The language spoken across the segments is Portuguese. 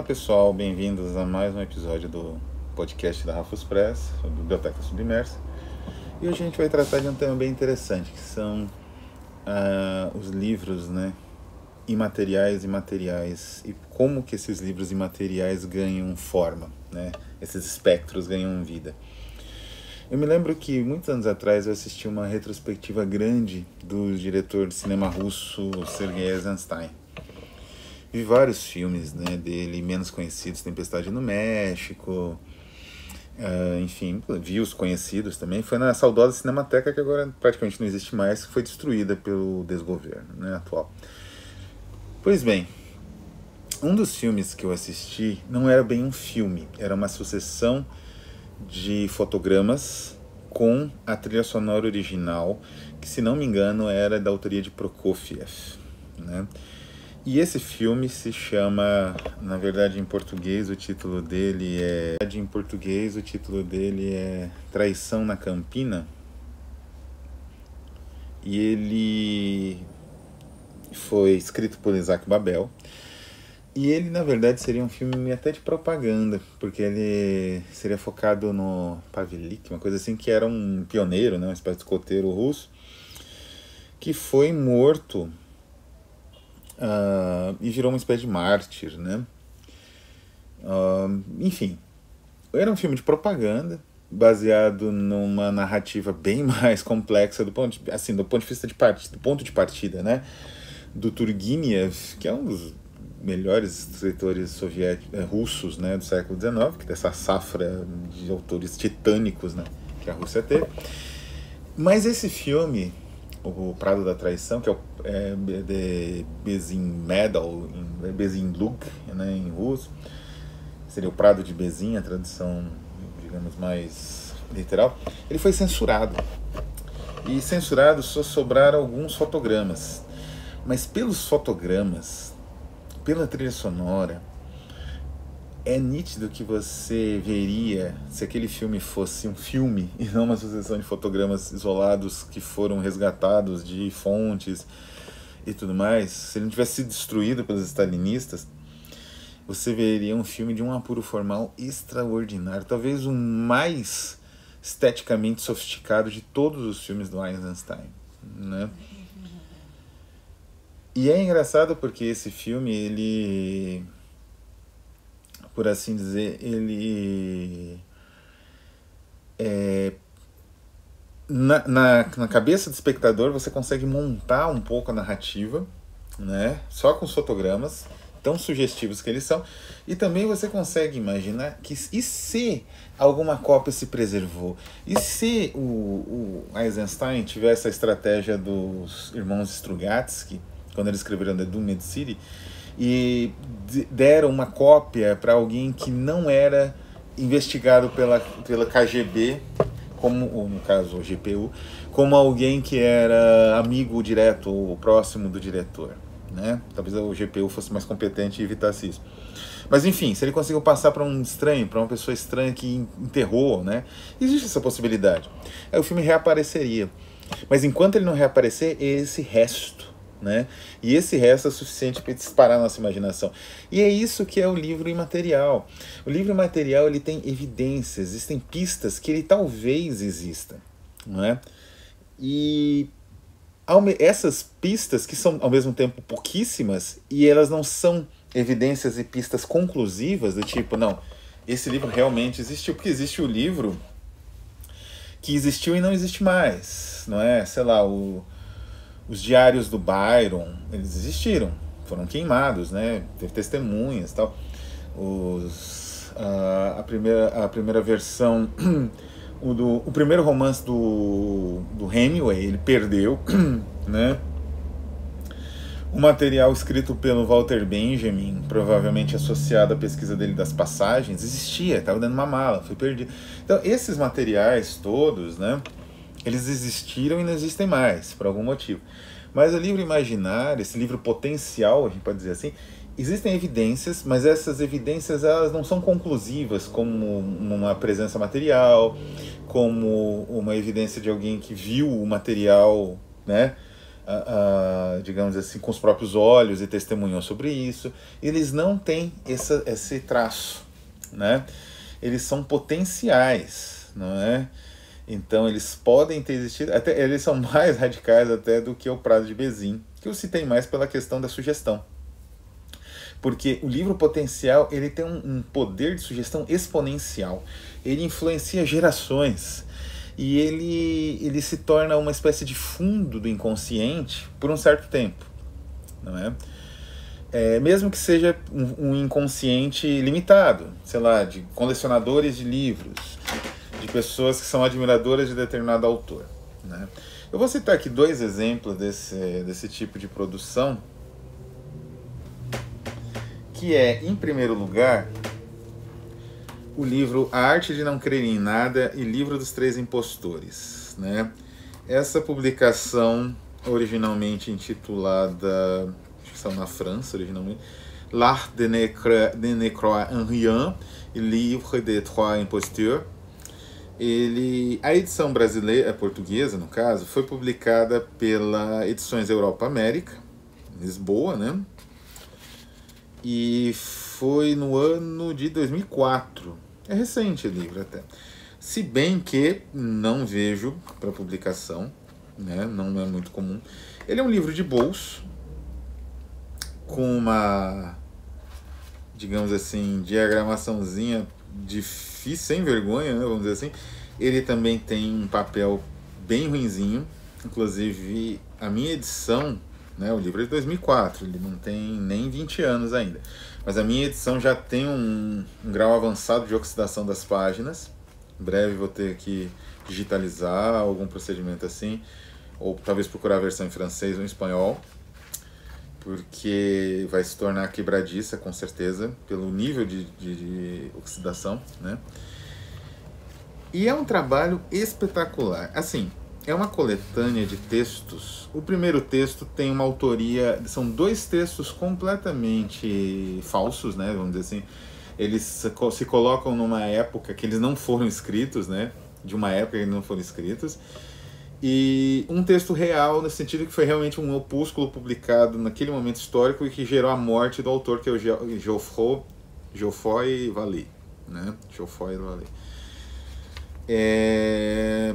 Olá pessoal, bem-vindos a mais um episódio do podcast da Rafus Press, sobre Biblioteca Submersa. E hoje a gente vai tratar de um tema bem interessante, que são uh, os livros né, imateriais e materiais, e como que esses livros imateriais ganham forma, né, esses espectros ganham vida. Eu me lembro que muitos anos atrás eu assisti uma retrospectiva grande do diretor de cinema russo Sergei Eisenstein. Vi vários filmes né, dele, menos conhecidos, Tempestade no México, uh, enfim, vi os conhecidos também. Foi na saudosa Cinemateca, que agora praticamente não existe mais, que foi destruída pelo desgoverno né, atual. Pois bem, um dos filmes que eu assisti não era bem um filme, era uma sucessão de fotogramas com a trilha sonora original, que se não me engano era da autoria de Prokofiev. Né? E esse filme se chama, na verdade em português o título dele é, em português o título dele é Traição na Campina. E ele foi escrito por Isaac Babel. E ele, na verdade, seria um filme até de propaganda, porque ele seria focado no Pavlik, uma coisa assim, que era um pioneiro, né, uma espécie de escoteiro russo, que foi morto uh, e virou uma espécie de mártir, né? Uh, enfim, era um filme de propaganda baseado numa narrativa bem mais complexa do ponto de, assim do ponto de vista de partida, do ponto de partida, né? Do Turgenev, que é um dos melhores escritores soviéticos, eh, russos, né, do século XIX, que dessa safra de autores titânicos, né, que a Rússia teve. Mas esse filme o Prado da Traição, que é o é, de Bezin Medal, em é Bezin Lug, né, em russo. Seria o Prado de Bezin, a tradução, digamos, mais literal. Ele foi censurado. E censurado só sobraram alguns fotogramas. Mas pelos fotogramas, pela trilha sonora, é nítido que você veria se aquele filme fosse um filme e não uma sucessão de fotogramas isolados que foram resgatados de fontes e tudo mais, se ele não tivesse sido destruído pelos stalinistas, você veria um filme de um apuro formal extraordinário, talvez o mais esteticamente sofisticado de todos os filmes do Eisenstein, né? E é engraçado porque esse filme ele por assim dizer, ele é, na, na, na, cabeça do espectador você consegue montar um pouco a narrativa, né? Só com os fotogramas tão sugestivos que eles são, e também você consegue imaginar que e se alguma cópia se preservou, e se o, o Eisenstein tivesse a estratégia dos irmãos Strugatsky, quando eles escreveram The Doomed City, e deram uma cópia para alguém que não era investigado pela, pela KGB, como, ou no caso o GPU, como alguém que era amigo direto ou próximo do diretor. Né? Talvez o GPU fosse mais competente e evitasse isso. Mas enfim, se ele conseguiu passar para um estranho, para uma pessoa estranha que enterrou, né? Existe essa possibilidade. Aí o filme reapareceria. Mas enquanto ele não reaparecer, esse resto né? E esse resto é suficiente para disparar a nossa imaginação. E é isso que é o livro imaterial. O livro imaterial ele tem evidências, existem pistas que ele talvez exista, não é? E essas pistas que são ao mesmo tempo pouquíssimas e elas não são evidências e pistas conclusivas do tipo, não, esse livro realmente existiu, porque existe o livro que existiu e não existe mais, não é? Sei lá, o os diários do Byron, eles existiram, foram queimados, né? Teve testemunhas tal. Os, uh, a, primeira, a primeira versão, o, do, o primeiro romance do, do Hemingway, ele perdeu, né? O material escrito pelo Walter Benjamin, provavelmente associado à pesquisa dele das passagens, existia, estava dentro de uma mala, foi perdido. Então, esses materiais todos, né? Eles existiram e não existem mais, por algum motivo. Mas o livro imaginário, esse livro potencial, a gente pode dizer assim, existem evidências, mas essas evidências elas não são conclusivas como uma presença material, como uma evidência de alguém que viu o material, né? digamos assim, com os próprios olhos e testemunham sobre isso. Eles não têm essa, esse traço, né? Eles são potenciais, não é? Então eles podem ter existido, até eles são mais radicais até do que o Prado de Bezin, que eu citei mais pela questão da sugestão. Porque o livro potencial ele tem um, um poder de sugestão exponencial. Ele influencia gerações e ele, ele se torna uma espécie de fundo do inconsciente por um certo tempo, não é? é mesmo que seja um, um, inconsciente limitado, sei lá, de colecionadores de livros, de pessoas que são admiradoras de determinado autor, né? Eu vou citar aqui dois exemplos desse, desse tipo de produção, que é, em primeiro lugar, o livro A Arte de Não Crer em Nada e Livro dos Três Impostores. Né? Essa publicação, originalmente intitulada, acho que saiu na França originalmente, L'Art de ne, croire en rien, Livre de Trois Imposteurs. Ele, a edição brasileira, portuguesa no caso, foi publicada pela Edições Europa América, Lisboa, né? E foi no ano de 2004. É recente o livro até. Se bem que não vejo para publicação, né? não é muito comum. Ele é um livro de bolso, com uma, digamos assim, diagramaçãozinha difícil, sem vergonha, né? vamos dizer assim. Ele também tem um papel bem ruinzinho, inclusive a minha edição né? O livro é de 2004, ele não tem nem 20 anos ainda. Mas a minha edição já tem um, um grau avançado de oxidação das páginas. Em breve vou ter que digitalizar algum procedimento assim, ou talvez procurar a versão em francês ou em espanhol, porque vai se tornar quebradiça com certeza, pelo nível de, de, de oxidação, né? E é um trabalho espetacular. Assim, é uma coletânea de textos. O primeiro texto tem uma autoria, são dois textos completamente falsos, né, vamos dizer assim. Eles se colocam numa época que eles não foram escritos, né, de uma época que eles não foram escritos. E um texto real, no sentido que foi realmente um opúsculo publicado naquele momento histórico e que gerou a morte do autor, que é o Geoffroy, Geoffroy Vallée. Né? Geoffroy Vallée. É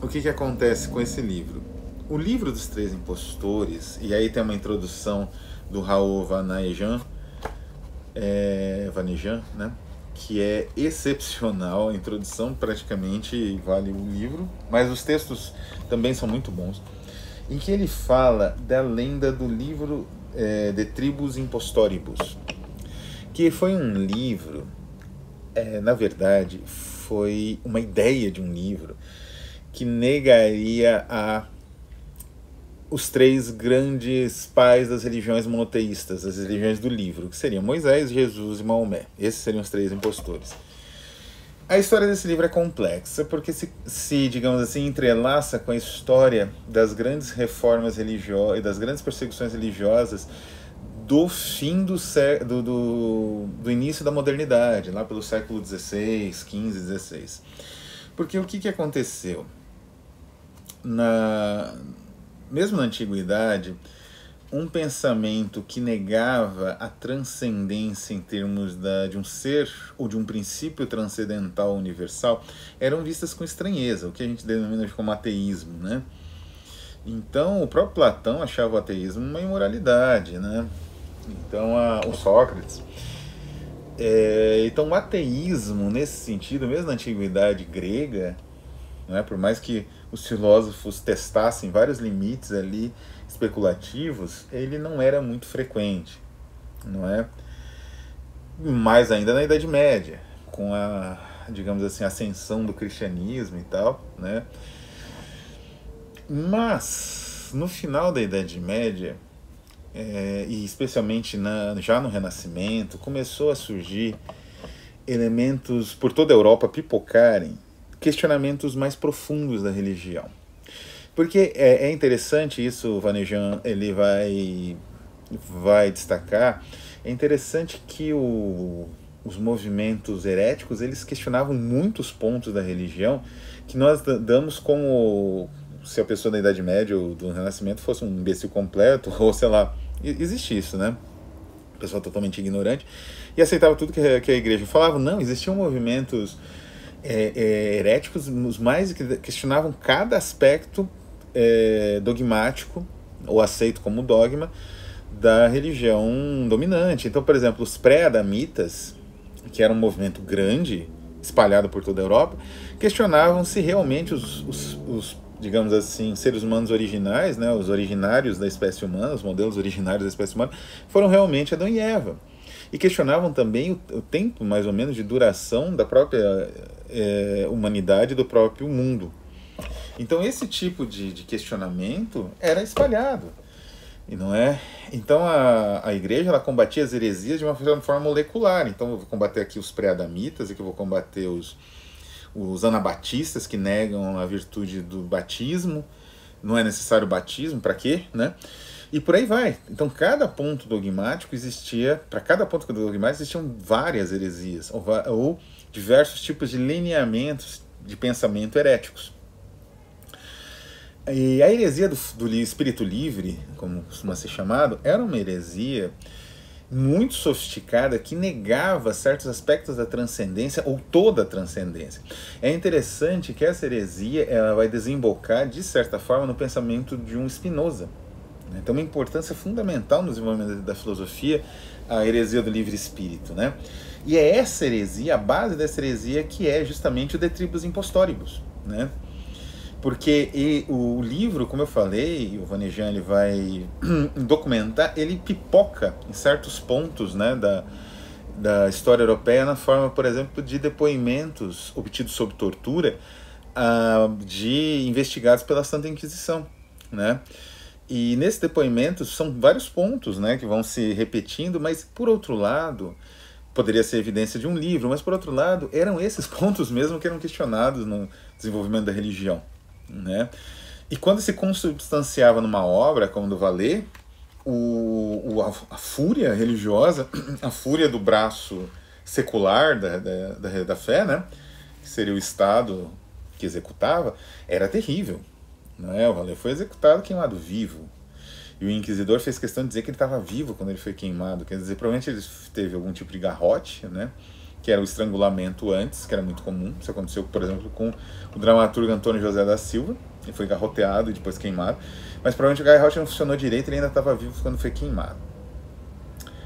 o que, que acontece com esse livro? O livro dos três impostores, e aí tem uma introdução do Raul Vanejan, é, Vanejan, né? Que é excepcional, a introdução praticamente vale o livro, mas os textos também são muito bons, em que ele fala da lenda do livro é, de Tribus Impostoribus, que foi um livro, é, na verdade, foi uma ideia de um livro que negaria a os três grandes pais das religiões monoteístas, as religiões do livro, que seriam Moisés, Jesus e Maomé. Esses seriam os três impostores. A história desse livro é complexa, porque se, se digamos assim, entrelaça com a história das grandes reformas religiosas e das grandes perseguições religiosas do fim do, do, do, do início da modernidade, lá pelo século XVI, XV, XVI. Porque o que, que aconteceu? na, mesmo na antiguidade, um pensamento que negava a transcendência em termos da, de um ser ou de um princípio transcendental universal eram vistas com estranheza, o que a gente denomina como ateísmo, né? Então, o próprio Platão achava o ateísmo uma imoralidade, né? Então, a, o Sócrates. É, então, o ateísmo, nesse sentido, mesmo na antiguidade grega, né, por mais que os filósofos testassem vários limites ali especulativos, ele não era muito frequente, não é? Mais ainda na Idade Média, com a, digamos assim, ascensão do cristianismo e tal, né? Mas no final da Idade Média, é, e especialmente na, já no Renascimento, começou a surgir elementos por toda a Europa pipocarem questionamentos mais profundos da religião. Porque é, é interessante isso, o Vanejan ele vai, vai destacar, é interessante que o, os movimentos heréticos eles questionavam muitos pontos da religião que nós damos como se a pessoa da Idade Média ou do Renascimento fosse um imbecil completo, ou sei lá, existe isso, né? Pessoa totalmente ignorante, e aceitava tudo que a, que a igreja falava. Não, existiam movimentos é, é, heréticos, os mais que questionavam cada aspecto é, dogmático, ou aceito como dogma, da religião dominante. Então, por exemplo, os pré-adamitas, que era um movimento grande, espalhado por toda a Europa, questionavam se realmente os, os, os, digamos assim, seres humanos originais, né, os originários da espécie humana, os modelos originários da espécie humana, foram realmente Adão e Eva. E questionavam também o, o tempo, mais ou menos, de duração da própria é, humanidade, do próprio mundo. Então, esse tipo de, de questionamento era espalhado. E não é? Então a, a igreja ela combatia as heresias de uma forma molecular. Então eu vou combater aqui os pré-adamitas, aqui eu vou combater os, os anabatistas que negam a virtude do batismo. Não é necessário batismo, para quê? Né? E por aí vai. Então cada ponto dogmático existia, para cada ponto dogmático existiam várias heresias, ou, ou diversos tipos de lineamentos de pensamento heréticos. E a heresia do, do espírito livre, como costuma ser chamado, era uma heresia muito sofisticada que negava certos aspectos da transcendência ou toda a transcendência. É interessante que essa heresia ela vai desembocar, de certa forma, no pensamento de um Spinoza. Né? Então, uma importância fundamental no desenvolvimento da filosofia, a heresia do livre espírito. Né? E é essa heresia, a base dessa heresia, que é justamente o De Tribus Impostoribus. Né? Porque e, o livro, como eu falei, o Vanejan ele vai documentar, ele pipoca em certos pontos né, da, da história europeia na forma, por exemplo, de depoimentos obtidos sob tortura uh, de investigados pela Santa Inquisição. Né? E nesses depoimentos são vários pontos né, que vão se repetindo, mas por outro lado, poderia ser evidência de um livro, mas por outro lado, eram esses pontos mesmo que eram questionados no desenvolvimento da religião. Né? E quando se consubstanciava numa obra como do Valet, o, o a, a, fúria religiosa, a fúria do braço secular da, da, da, da fé, né? que seria o Estado que executava, era terrível. Né? O Valet foi executado queimado vivo. E o inquisidor fez questão de dizer que ele estava vivo quando ele foi queimado. Quer dizer, provavelmente ele teve algum tipo de garrote, né? que era o estrangulamento antes, que era muito comum. Isso aconteceu, por exemplo, com o dramaturgo Antônio José da Silva, ele foi garroteado e depois queimado. Mas provavelmente o garrote não funcionou direito, ele ainda estava vivo quando foi queimado.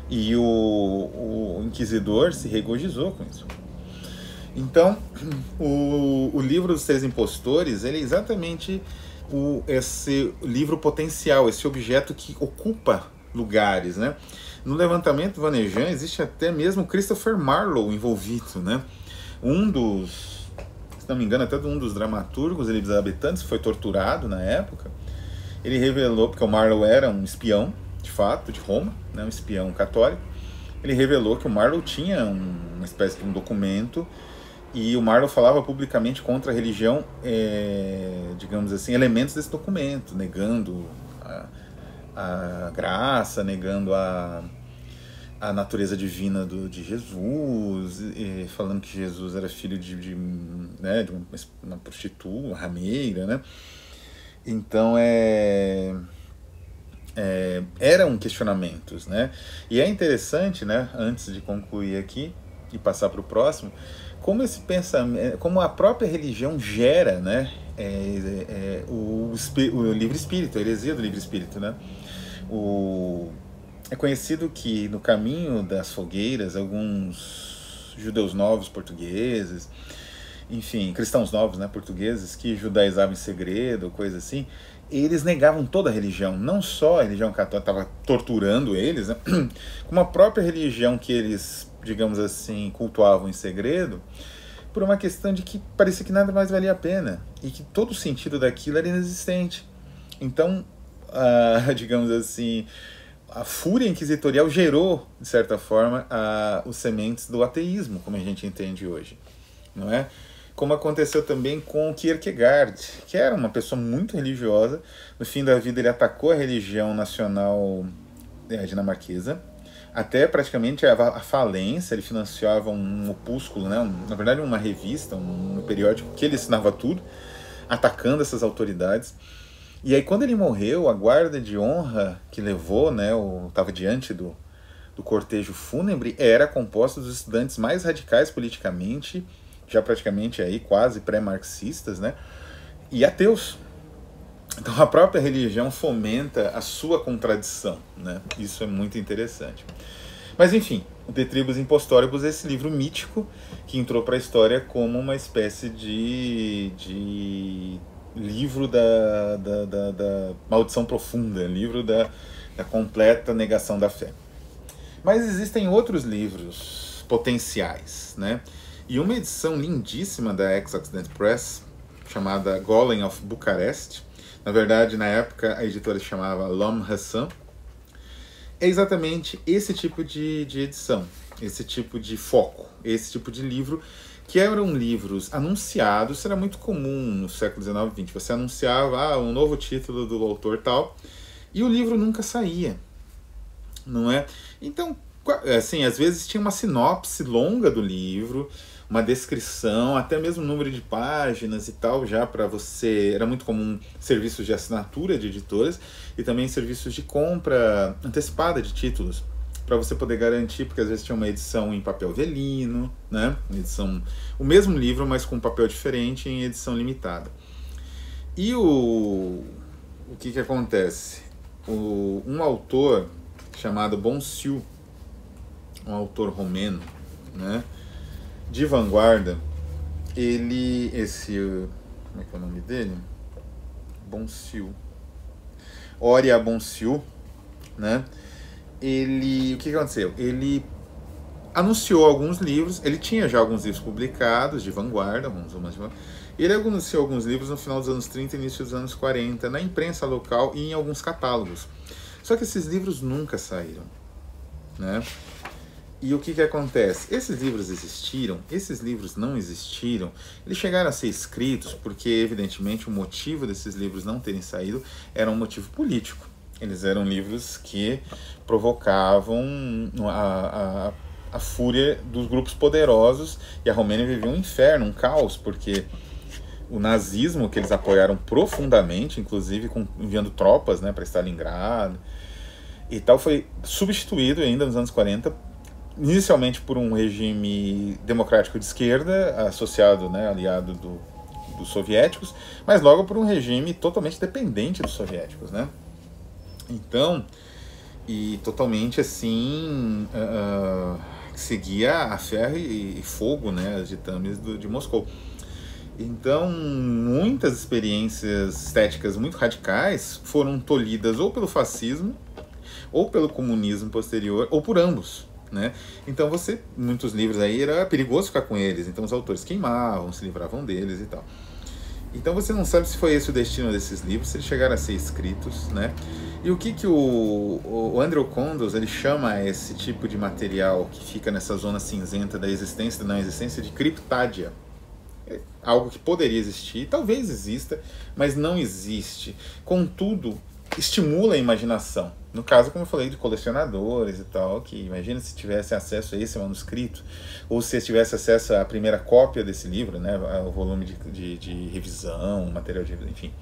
E o, o inquisidor se regozijou com isso. Então, o, o livro dos Três Impostores, ele é exatamente o, esse livro potencial, esse objeto que ocupa lugares, né? No levantamento Vanejan existe até mesmo Christopher Marlowe envolvido, né? Um dos, se não me engano, até um dos dramaturgos elisabetantes que foi torturado na época. Ele revelou, porque o Marlowe era um espião, de fato, de Roma, né? um espião católico. Ele revelou que o Marlowe tinha um, uma espécie de um documento e o Marlowe falava publicamente contra a religião, é, digamos assim, elementos desse documento, negando a, a graça, negando a, a natureza divina do, de Jesus, e falando que Jesus era filho de, de, né, de uma, prostituta, rameira, né? Então é, é, eram questionamentos, né? E é interessante, né? Antes de concluir aqui e passar para o próximo, como esse pensamento, como a própria religião gera, né? É, é, o, o livre espírito, a heresia do livre espírito, né? O, é conhecido que no caminho das fogueiras, alguns judeus novos portugueses, enfim, cristãos novos, né, portugueses, que judaizavam em segredo, coisa assim, eles negavam toda a religião, não só a religião católica estava torturando eles, né, como a própria religião que eles, digamos assim, cultuavam em segredo, por uma questão de que parecia que nada mais valia a pena e que todo o sentido daquilo era inexistente. Então, a, digamos assim, a fúria inquisitorial gerou, de certa forma, a, os sementes do ateísmo, como a gente entende hoje, não é? Como aconteceu também com Kierkegaard, que era uma pessoa muito religiosa. No fim da vida, ele atacou a religião nacional é, dinamarquesa, até praticamente a, falência. Ele financiava um opúsculo, né? Na verdade, uma revista, um, um periódico que ele ensinava tudo atacando essas autoridades. E aí quando ele morreu, a guarda de honra que levou, né, estava diante do, do cortejo fúnebre, era composta dos estudantes mais radicais politicamente, já praticamente aí quase pré-marxistas, né, e ateus. Então a própria religião fomenta a sua contradição, né? Isso é muito interessante. Mas enfim, o De Tribus Impostóribus é esse livro mítico que entrou para a história como uma espécie de, de livro da, da, da, da maldição profunda, livro da, da completa negação da fé. Mas existem outros livros potenciais, né? E uma edição lindíssima da Ex-Occident Press, chamada Golem of Bucarest, na verdade, na época, a editora se chamava Lom Hassan, é exatamente esse tipo de, de edição, esse tipo de foco, esse tipo de livro que eram livros anunciados, era muito comum no século XIX e XX. Você anunciava ah, um novo título do autor tal, e o livro nunca saía, não é? Então, assim, às vezes tinha uma sinopse longa do livro, uma descrição, até mesmo número de páginas e tal, já para você. Era muito comum serviços de assinatura de editoras e também serviços de compra antecipada de títulos para você poder garantir, porque às vezes tinha uma edição em papel velino, né? edição, o mesmo livro, mas com papel diferente em edição limitada. E o, o que, que acontece? O, um autor chamado Bonsiu, um autor romeno, né? De vanguarda, ele, esse, como é que é o nome dele? Bonsiu. Oria Bonsiu, né? ele. O que aconteceu? Ele anunciou alguns livros, ele tinha já alguns livros publicados de vanguarda, vamos dizer, ele anunciou alguns livros no final dos anos 30 e início dos anos 40, na imprensa local e em alguns catálogos. Só que esses livros nunca saíram. Né? E o que, que acontece? Esses livros existiram, esses livros não existiram, eles chegaram a ser escritos porque, evidentemente, o motivo desses livros não terem saído era um motivo político. Eles eram livros que provocavam a, a, a fúria dos grupos poderosos e a Romênia vivia um inferno, um caos, porque o nazismo, que eles apoiaram profundamente, inclusive com, enviando tropas né, para Stalingrado e tal, foi substituído ainda nos anos 40, inicialmente por um regime democrático de esquerda, associado, né, aliado do, dos soviéticos, mas logo por um regime totalmente dependente dos soviéticos, né? Então, e totalmente assim, uh, seguia a ferro e, e, fogo, né, as ditames do, de Moscou. Então, muitas experiências estéticas muito radicais foram tolhidas ou pelo fascismo, ou pelo comunismo posterior, ou por ambos. Né? Então você, muitos livros aí era perigoso ficar com eles, então os autores queimavam, se livravam deles e tal. Então você não sabe se foi esse o destino desses livros, se eles chegaram a ser escritos, né? E o que, que o, o Andrew Condos ele chama esse tipo de material que fica nessa zona cinzenta da existência da não existência de criptádia? É algo que poderia existir, talvez exista, mas não existe. Contudo, estimula a imaginação. No caso, como eu falei, de colecionadores e tal, que imagina se tivesse acesso a esse manuscrito, ou se tivesse acesso à primeira cópia desse livro, né, o volume de, de, de revisão, material de enfim.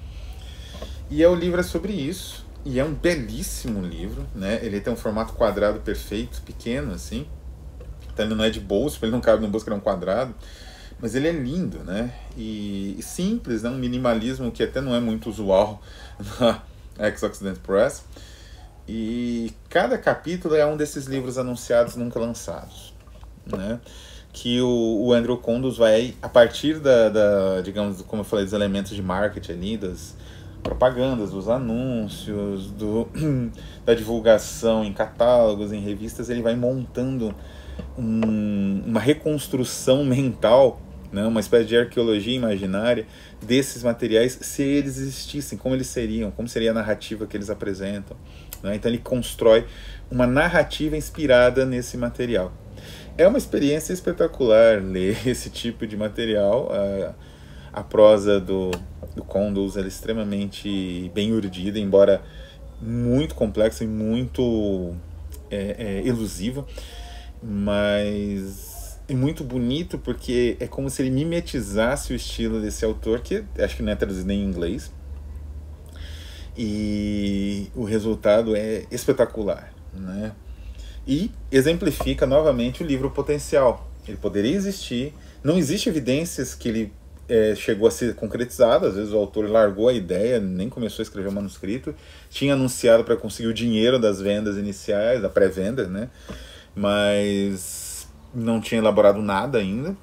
E é o livro é sobre isso, e é um belíssimo livro, né? Ele tem um formato quadrado perfeito, pequeno assim. Então ele não é de bolso, ele não cabe no bolso que é um quadrado. Mas ele é lindo, né? E, e simples, né? Um minimalismo que até não é muito usual na Ex-Occident Press. E cada capítulo é um desses livros anunciados nunca lançados, né? Que o, o Andrew Condos vai, a partir da, da, digamos, como eu falei, dos elementos de marketing ali, das, propagandas, dos anúncios, do, da divulgação em catálogos, em revistas, ele vai montando um, uma reconstrução mental, né, uma espécie de arqueologia imaginária desses materiais, se eles existissem, como eles seriam, como seria a narrativa que eles apresentam. Né? Então ele constrói uma narrativa inspirada nesse material. É uma experiência espetacular ler esse tipo de material. A, a prosa do, do Condos é extremamente bem urdida, embora muito complexa e muito é, é, elusiva, mas e muito bonito porque é como se ele mimetizasse o estilo desse autor, que acho que não é traduzido em inglês. E o resultado é espetacular, né? E exemplifica novamente o livro potencial. Ele poderia existir, não existe evidências que ele é, chegou a ser concretizado. Às vezes o autor largou a ideia, nem começou a escrever o manuscrito, tinha anunciado para conseguir o dinheiro das vendas iniciais, da pré-venda, né? Mas não tinha elaborado nada ainda.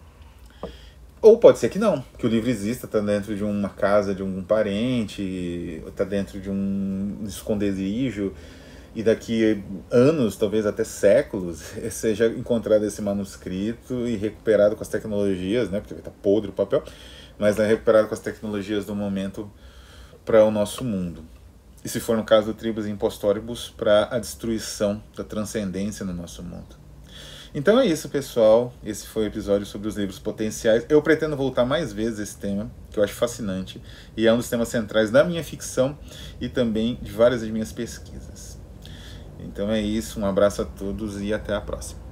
Ou pode ser que não, que o livro exista, está dentro de uma casa de um parente, está dentro de um esconderijo, e daqui anos, talvez até séculos, seja encontrado esse manuscrito e recuperado com as tecnologias, né, porque está podre o papel, mas é recuperado com as tecnologias do momento para o nosso mundo. E se for no caso do Tribus Impostoribus, para a destruição da transcendência no nosso mundo. Então é isso, pessoal. Esse foi o episódio sobre os livros potenciais. Eu pretendo voltar mais vezes a esse tema, que eu acho fascinante, e é um dos temas centrais da minha ficção e também de várias das minhas pesquisas. Então é isso, um abraço a todos e até a próxima.